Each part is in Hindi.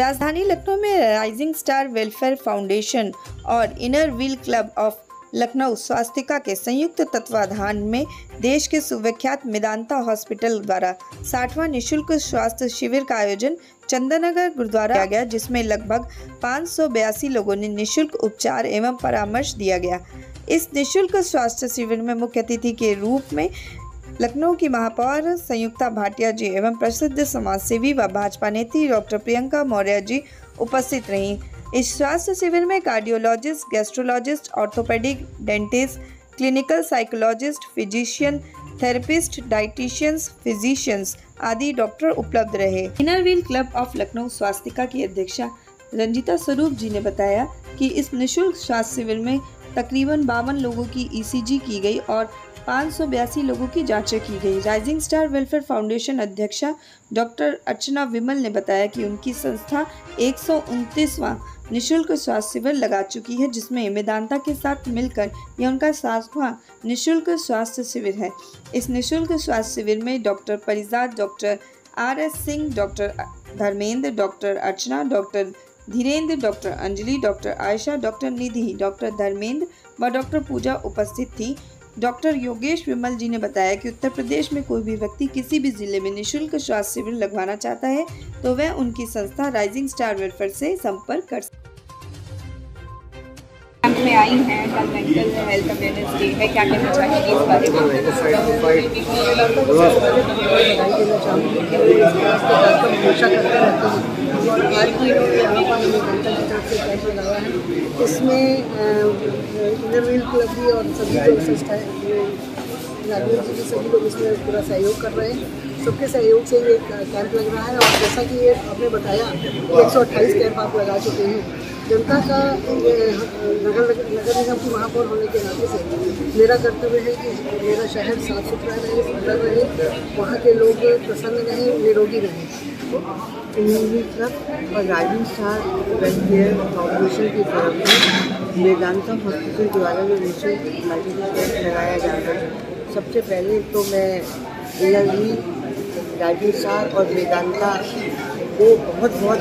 राजधानी लखनऊ में राइजिंग स्टार वेलफेयर फाउंडेशन और inner wheel club of Lucknow स्वास्थ्यिका के संयुक्त तत्वाधान में देश के सुविख्यात मेदांता हॉस्पिटल द्वारा साठवां निशुल्क स्वास्थ्य शिविर का आयोजन चंदनगर गुरुद्वारा किया गया, जिसमें लगभग पाँच सौ बयासी लोगों ने निशुल्क उपचार एवं परामर्श दिया गया। इस निशुल्क स्वास्थ्य शिविर में मुख्य अतिथि के रूप में लखनऊ की महापौर संयुक्ता भाटिया जी एवं प्रसिद्ध समाजसेवी व भाजपा नेत्री डॉक्टर प्रियंका मौर्य जी उपस्थित रहीं। इस स्वास्थ्य शिविर में cardiologist, gastrologist, orthopaedic dentist, clinical psychologist, physician, therapist, dieticians, physicians आदि डॉक्टर उपलब्ध रहे। Inner wheel club of Lucknow स्वास्थ्यिका की अध्यक्षा रंजिता स्वरूप जी ने बताया कि इस निशुल्क स्वास्थ्य शिविर में तकरीबन बावन लोगों की ईसीजी की गई और पाँच सौ बयासी लोगों की जांचें की गई। राइजिंग स्टार वेलफेयर फाउंडेशन अध्यक्षा डॉक्टर अर्चना विमल ने बताया कि उनकी संस्था एक निशुल्क स्वास्थ्य शिविर लगा चुकी है, जिसमें मेदांता के साथ मिलकर यह उनका सातवां निशुल्क स्वास्थ्य शिविर है। इस निशुल्क स्वास्थ्य शिविर में doctor Parijat, doctor R S Singh, doctor Dharmendra, doctor Archana, doctor Dhirendra doctor Anjali, doctor Ayesha, doctor Nidhi, doctor Dharmendra व डॉक्टर पूजा उपस्थित थी। डॉक्टर योगेश विमल जी ने बताया कि उत्तर प्रदेश में कोई भी व्यक्ति किसी भी ज़िले में निशुल्क स्वास्थ्य शिविर लगवाना चाहता है तो वह उनकी संस्था राइजिंग स्टार वेलफेयर से संपर्क कर सकते में आई हैं, कल मेंटल हेल्थ अवेयरनेस डे है क्या कहना चाहेंगे इस बारे में? इसमें इंटरव्यू क्लब भी और सभी जो संस्थाएँ नागरिक जी के सभी लोग इसमें पूरा सहयोग कर रहे हैं। सबके सहयोग से ये कैंप लग रहा है और जैसा कि ये आपने बताया, एक सौ अट्ठाईस कैंप आप लगा चुके हैं। जनता का नगर नगर निगम की महापौर होने के नाते से मेरा कर्तव्य है कि मेरा शहर साफ़ सुथरा रहे, सुंदर रहे, वहाँ के लोग प्रसन्न रहें, निरोगी रहें। और राजीव स्टार वेलफेयर फाउंडेशन की तरफ़ से वेदांता हॉस्पिटल द्वारा जो निःशुल्क मेडिकल कैंप लगाया जा रहा है। सबसे पहले तो मैं एल राजीव स्टार और वेदांता को बहुत बहुत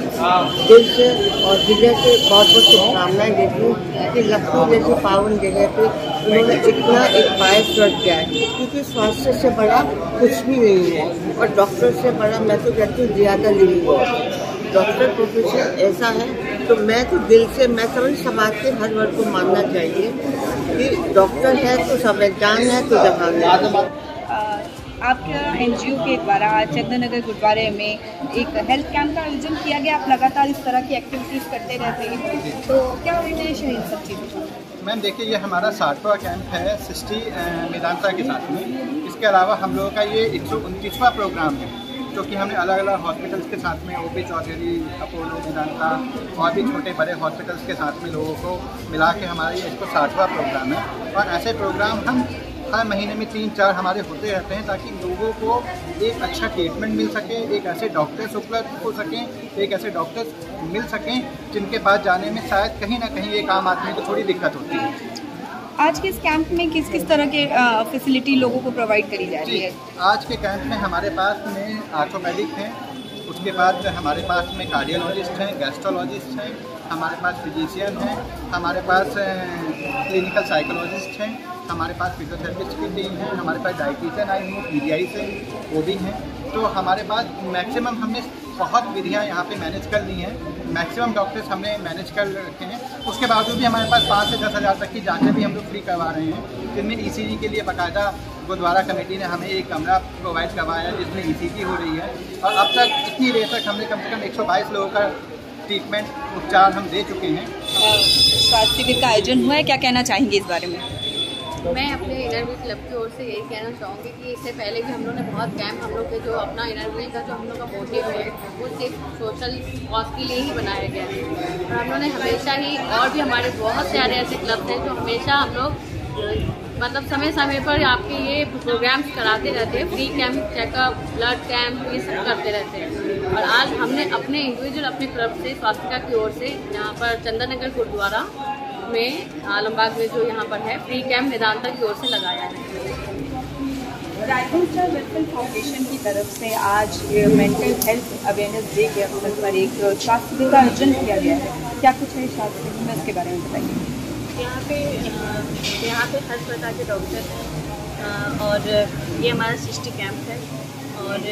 दिल से और हृदय से बहुत बहुत शुभकामनाएँ देती हूँ कि लखनऊ जैसी पावन जगह पे उन्होंने इतना एक बायस वर्क किया है। क्योंकि स्वास्थ्य से बड़ा कुछ भी नहीं है और डॉक्टर से बड़ा मैं तो कहती हूँ ज़्यादा लिविंग है। डॉक्टर प्रोफेशन ऐसा है तो मैं तो दिल से, मैं समझ समाज के हर वर्ग को मानना चाहिए कि डॉक्टर है तो सब जान है तो जहान है। आपके एनजीओ के द्वारा चंदनगर गुरुद्वारे में एक हेल्थ कैंप का आयोजन किया गया। आप लगातार इस तरह की एक्टिविटीज़ करते रहते हैं। तो क्या उद्देश्य है इन सब चीज़ों का? मैम, देखिए, ये हमारा साठवा कैंप है सिस्टी मेदांता के साथ में। इसके अलावा हम लोगों का ये एक सौ उनतीसवा प्रोग्राम है, जो कि हमने अलग अलग हॉस्पिटल्स के साथ में O P Chaudhary Apollo Medanta और भी छोटे बड़े हॉस्पिटल्स के साथ में लोगों को मिला के हमारा ये साठवा प्रोग्राम है। और ऐसे प्रोग्राम हम हर महीने में तीन चार हमारे होते रहते हैं ताकि लोगों को एक अच्छा ट्रीटमेंट मिल सके एक ऐसे डॉक्टर्स उपलब्ध हो सकें एक ऐसे डॉक्टर्स मिल सकें जिनके पास जाने में शायद कहीं ना कहीं एक आम आदमी को थोड़ी दिक्कत होती है। आज के इस कैंप में किस किस तरह के फैसिलिटी लोगों को प्रोवाइड करी जा रही है? आज के कैंप में हमारे पास में आर्थोपेडिक हैं उसके बाद हमारे पास में कार्डियोलॉजिस्ट हैं गैस्ट्रोलॉजिस्ट हैं हमारे पास फिजिशियन हैं, हमारे पास क्लिनिकल साइकोलॉजिस्ट हैं, हमारे पास फिजियोथेरेपिस्ट की टीम है, हमारे पास डाइटिशियन आई हूँ पी से वो भी हैं। तो हमारे पास मैक्सिमम हमने बहुत विधियाँ यहाँ पे मैनेज कर ली हैं। मैक्सिमम डॉक्टर्स हमने मैनेज कर रखे हैं। उसके बावजूद भी हमारे पास पाँच से दस हज़ार तक की जाँचें भी हम लोग फ्री करवा रहे हैं। जिनमें ई के लिए बाकायदा गुरुद्वारा कमेटी ने हमें एक कमरा प्रोवाइड करवाया जिसमें ई हो रही है। और अब तक इतनी देर तक हमने कम से कम एक सौ बाईस लोगों का ट्रीटमेंट उपचार हम दे चुके हैं। स्वास्थ्य शिविर का आयोजन हुआ है क्या कहना चाहेंगे इस बारे में? मैं अपने इनरवी क्लब की ओर से यही कहना चाहूँगी कि इससे पहले भी हम लोग ने बहुत कैंप हम लोग के जो अपना इनरवी का जो हम लोग का मोटिव है वो सिर्फ़ सोशल कॉज के लिए ही बनाया गया है। और हम लोग ने हमेशा ही और भी हमारे बहुत सारे ऐसे क्लब हैं जो हमेशा हम लोग मतलब समय समय पर आपके ये प्रोग्राम्स कराते रहते हैं free camp checkup blood camp ये सब करते रहते हैं। और आज हमने अपने इंडिविजुअल अपने क्लब से स्वास्थ्य की ओर से यहाँ पर चंदनगर गुरुद्वारा में आलमबाग में जो यहाँ पर है फ्री कैंप निदानता की ओर से लगाया है। वेलफेयर फाउंडेशन की तरफ़ से आज मेंटल हेल्थ अवेयरनेस डे के अवसर पर एक स्वास्थ्य का आयोजन किया गया है। क्या कुछ है में इसके बारे में बताइए। यहाँ पे यहाँ पे हर प्रकार के डॉक्टर हैं और ये हमारा सृष्टि कैंप है और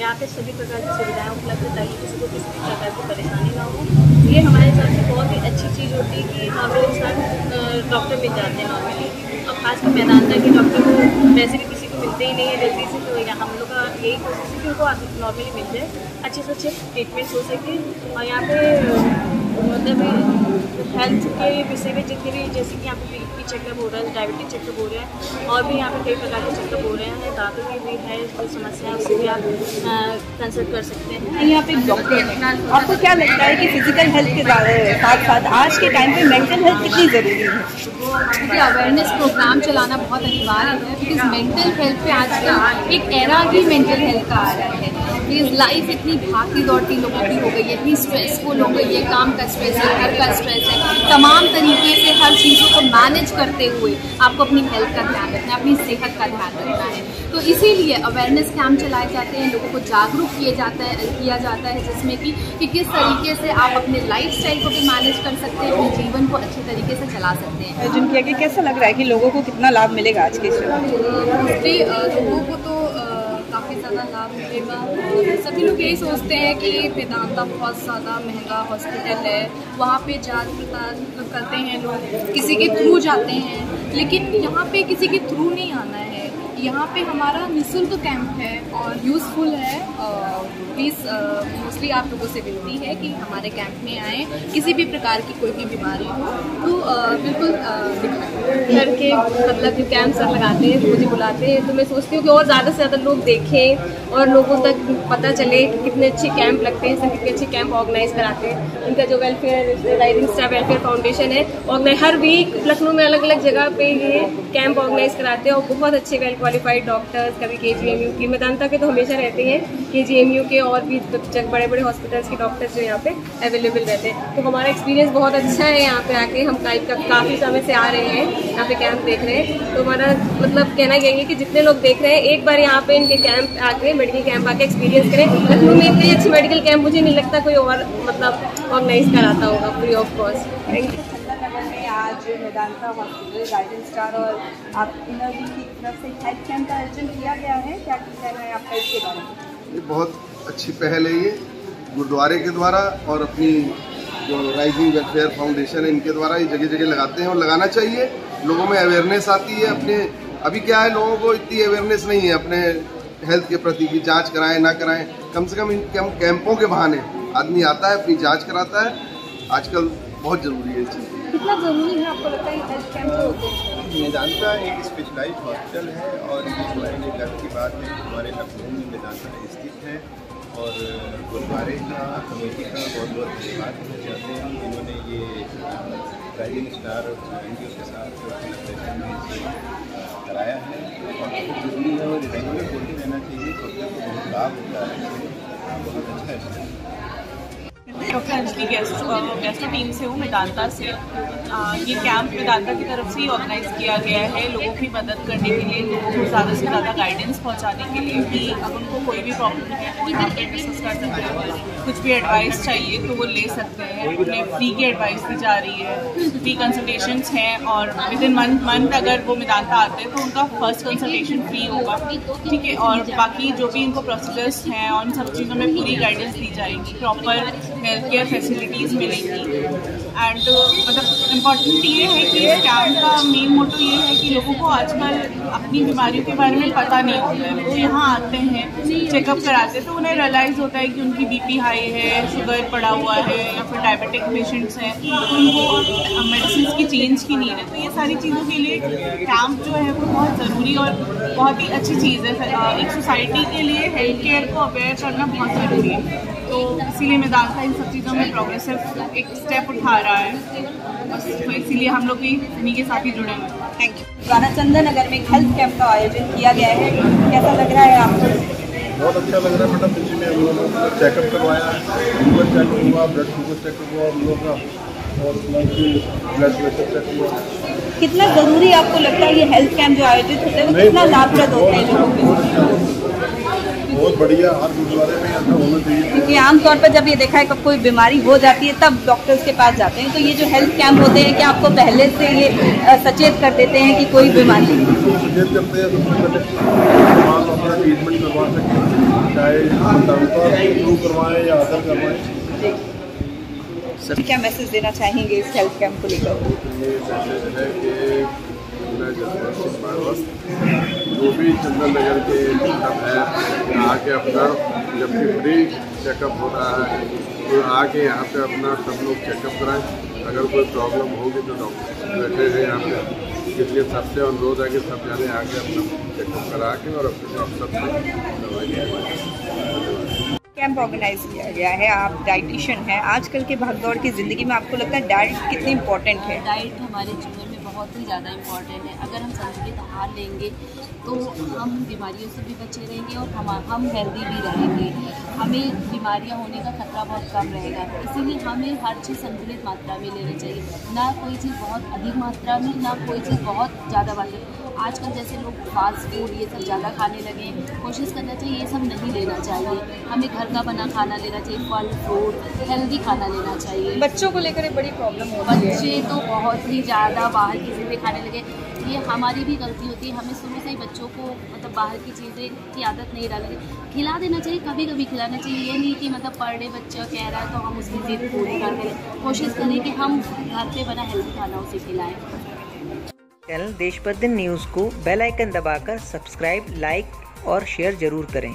यहाँ पे सभी प्रकार की सुविधाएँ उपलब्ध है ताकि किसी को किसी भी प्रकार की परेशानी ना हो। ये हमारे हिसाब से बहुत ही अच्छी चीज़ होती है कि नॉर्मल इंसान डॉक्टर मिल जाते हैं नॉर्मली और खासकर मैदान के डॉक्टर को वैसे भी किसी को मिलते ही नहीं है जल्दी से तो हम लोग का यही कोशिश है कि उनको नॉर्मली मिल जाए अच्छे से अच्छे ट्रीटमेंट हो सके। और यहाँ पे अ, मतलब हेल्थ के विषय में जितने भी जैसे कि यहाँ पे बीपी चेकअप हो रहा है डायबिटीज़ चेकअप हो रहा है और भी यहाँ पे कई प्रकार के चेकअप हो रहे हैं दांतों की भी है कोई समस्या है उससे भी आप कंसल्ट कर सकते हैं। यहाँ पे डॉक्टर है आपको क्या लगता है कि फ़िज़िकल हेल्थ के साथ साथ आज के टाइम पे मेंटल हेल्थ कितनी ज़रूरी है? देखिए अवेयरनेस प्रोग्राम चलाना बहुत अनिवार्य है बिकॉज़ मेंटल हेल्थ पे आजकल एक एरा ही मेंटल हेल्थ का आ रहा है। बिकॉज़ लाइफ इतनी भागती दौड़ती लोगों की हो गई है इतनी स्ट्रेसफुल हो गई है काम का स्ट्रेस है घर का स्ट्रेस है तमाम तरीके से हर चीज़ों को मैनेज करते हुए आपको अपनी हेल्थ का ध्यान रखना है अपनी सेहत का ध्यान रखना है। तो इसीलिए अवेयरनेस कैंप चलाए जाते हैं लोगों को जागरूक किए जाता है किया जाता है जिसमें कि कि किस तरीके से आप अपने लाइफ स्टाइल को भी मैनेज कर सकते हैं अपने जीवन को अच्छे तरीके से चला सकते हैं। आयोजन किया गया कैसा लग रहा है कि लोगों को कितना लाभ मिलेगा आज के इस अ, लोगों को तो काफ़ी ज़्यादा लाभ मिलेगा। और सभी लोग यही सोचते हैं कि वेदांता बहुत ज़्यादा महँगा हॉस्पिटल है। वहाँ पे जाँच पड़ताल करते हैं लोग। किसी के थ्रू जाते हैं। लेकिन यहाँ पे किसी के थ्रू नहीं आना है। यहाँ पे हमारा निःशुल्क कैंप है और यूज़फुल है। प्लीज़ मोस्टली आप लोगों से विनती है कि हमारे कैंप में आएँ, किसी भी प्रकार की कोई भी बीमारी हो तो बिल्कुल करके मतलब जो कैंप सर लगाते हैं, मुझे बुलाते हैं तो मैं सोचती हूँ कि और ज़्यादा से ज़्यादा लोग देखें और लोगों तक पता चले कि कितने अच्छे कैंप लगते हैं सर कितने अच्छे कैंप ऑर्गेनाइज कराते हैं। उनका जो welfare rising star welfare foundation है ऑर्गेनाइज हर वीक लखनऊ में अलग अलग जगह पे ये कैंप ऑर्गेनाइज कराते हैं और बहुत अच्छे वेल क्वालिफाइड डॉक्टर्स कभी के जी एम यू की। मैदानता के तो हमेशा रहते हैं। के जी एम यू के और भी जग बड़े बड़े हॉस्पिटल्स के डॉक्टर्स जो यहाँ पे अवेलेबल रहते हैं। तो हमारा एक्सपीरियंस बहुत अच्छा है यहाँ पे आके। हम काफ़ी समय से आ रहे हैं। यहाँ पे कैंप देख रहे हैं। तो हमारा मतलब कहना यही कि जितने लोग देख रहे हैं, एक बार यहाँ पे इनके कैंप आके मेडिकल कैंप आके एक्सपीरियंस करें। लखनऊ में इतनी अच्छी मेडिकल कैंप मुझे नहीं लगता कोई और मतलब ऑर्गेनाइज कराता होगा free of cost thank you में आज मेदांता हॉस्पिटल राइजिंग स्टार और आप इनर्जी की तरफ़ से हेल्थ कैंप का आयोजन किया गया है? क्या कहना है आपका इसके बारे में? ये बहुत अच्छी पहल है ये, गुरुद्वारे के द्वारा और अपनी जो राइजिंग वेलफेयर फाउंडेशन है, इनके द्वारा ये जगह जगह लगाते हैं और लगाना चाहिए। लोगों में अवेयरनेस आती है अपने, अभी क्या है, लोगों को इतनी अवेयरनेस नहीं है अपने हेल्थ के प्रति की जाँच कराएँ, ना कराएँ। कम से कम इन कैंपों के बहाने आदमी आता है, अपनी जाँच कराता है। आजकल बहुत ज़रूरी है ये चीज़ कितना ज़रूरी है आपको लगता है हेल्थ कैंप होते हैं? मेदांता एक स्पेशलाइज हॉस्पिटल है और ये जो है गर्व की बात है हमारे लखनऊ में मेदांता स्थित है और गुरुद्वारे का कमेटी का बहुत बहुत धन्यवाद करना चाहते हैं। इन्होंने ये राइजिंग स्टार एन के साथ कराया है। और बहुत ज़रूरी है और रेगुलर होते रहना चाहिए तो बहुत लाभ होता है। बहुत अच्छा है। डॉक्टर गेस्ट गेस्टो टीम से हूँ मेदांता से। ये कैंप मेदांता की तरफ़ से ही ऑर्गेनाइज किया गया है लोगों की मदद करने के लिए, लोगों को ज़्यादा से ज़्यादा गाइडेंस पहुँचाने के लिए कि अब उनको कोई भी प्रॉब्लम है। पे डिस्कस कर सकते हैं। कुछ भी एडवाइस चाहिए तो वो ले सकते हैं। उन्हें फ्री की एडवाइस दी जा रही है। फ्री कंसल्टेशंस हैं और विद इन वन मंथ अगर वो मेदांता आते हैं तो उनका फ़र्स्ट कंसल्टेशन फ्री होगा। ठीक है, और बाकी जो भी इनको प्रोसीजर्स हैं, उन सब चीज़ों में पूरी गाइडेंस दी जाएगी। प्रॉपर हेल्थ केयर फैसिलिटीज़ मिलेंगी। एंड मतलब इंपॉर्टेंट ये है कि इस कैंप का मेन मोटो ये है कि लोगों को आजकल अपनी बीमारियों के बारे में पता नहीं होता है। वो यहाँ आते हैं चेकअप कराते हैं तो उन्हें रियलाइज़ होता है कि उनकी बीपी हाई है शुगर पड़ा हुआ है, या फिर डायबिटिक पेशेंट्स हैं। उनको मेडिसिन की चेंज की नीड है। तो ये सारी चीज़ों के लिए कैंप जो है वो बहुत ज़रूरी और बहुत ही अच्छी चीज़ है एक सोसाइटी के लिए हेल्थ केयर को अवेयर करना बहुत ज़रूरी है। तो इसीलिए मैं मेदांता इन सब चीज़ों में प्रोग्रेसिव एक स्टेप उठा रहा है। बस तो इसीलिए हम लोग भी इन्हीं के साथ ही जुड़े हुए हैं। थैंक यू राना चंदन नगर में एक हेल्थ कैंप का आयोजन किया गया है। कैसा लग रहा है आपको? बहुत अच्छा लग रहा है मैडम पिछले में हम लोगों ने चेकअप करवाया शुगर चेक हुआ ब्लड शुगर चेक हुआ हम लोग का और ब्लड प्रेशर चेक हुआ। कितना ज़रूरी आपको लगता है ये हेल्थ कैंप जो आयोजित होते हैं वो कितना लाभप्रद होते हैं लोगों के बहुत बढ़िया हर गुरुद्वारे में ऐसा होना चाहिए। क्योंकि आमतौर पर जब ये देखा है कि कोई बीमारी हो जाती है तब डॉक्टर्स के पास जाते हैं। तो ये जो हेल्थ कैंप होते हैं क्या आपको पहले से ये सचेत कर देते हैं कि कोई बीमारी सचेत करते हैं सबसे पहले ट्रीटमेंट करवा सकें चाहे करवाएँ या अदर करवाएँ। क्या मैसेज देना चाहेंगे इस हेल्थ कैंप को लेकर? जो भी चंदन नगर के चेकअप है, आके अपना, जबकि फ्री चेकअप हो रहा है तो आके यहाँ पे अपना सब लोग चेकअप कराएँ। अगर कोई प्रॉब्लम होगी तो डॉक्टर बैठे हैं यहाँ पे। इसलिए सबसे अनुरोध है कि सब जाने आके अपना चेकअप करा के और अपने सबसे दवाई लगवाएँ। कैंप ऑर्गेनाइज किया गया है, आप डाइटिशियन हैं। आजकल के भागदौड़ की ज़िंदगी में आपको लगता है डाइट कितनी इम्पोर्टेंट है? डाइट हमारे जीवन में बहुत ही ज़्यादा इंपॉर्टेंट है। अगर हम संतुलित आहार लेंगे तो हम बीमारियों से भी बचे रहेंगे और हम हम हेल्दी भी रहेंगे। हमें बीमारियाँ होने का खतरा बहुत कम रहेगा। इसीलिए हमें हर चीज़ संतुलित मात्रा में लेनी चाहिए। ना कोई चीज़ बहुत अधिक मात्रा में, ना कोई चीज़ बहुत ज़्यादा मात्रा आजकल जैसे लोग फास्ट फ़ूड ये सब ज़्यादा खाने लगे कोशिश करना चाहिए ये सब नहीं लेना चाहिए। हमें घर का बना खाना लेना चाहिए फल फ्रूट हेल्दी खाना लेना चाहिए। बच्चों को लेकर एक बड़ी प्रॉब्लम है बच्चे तो बहुत ही ज़्यादा बाहर की चीज़ें खाने लगे ये हमारी भी गलती होती है हमें शुरू से ही बच्चों को मतलब बाहर की चीज़ें की आदत नहीं डालनी खिला देना चाहिए कभी कभी खिलाना चाहिए। ये नहीं कि मतलब पर डे बच्चा कह रहा है तो हम उसकी जिद पूरी कर दें। कोशिश करें कि हम घर पे बना हेल्दी खाना उसे खिलाएँ। चैनल देशभर दिन न्यूज़ को बेल आइकन दबाकर सब्सक्राइब लाइक और शेयर ज़रूर करें।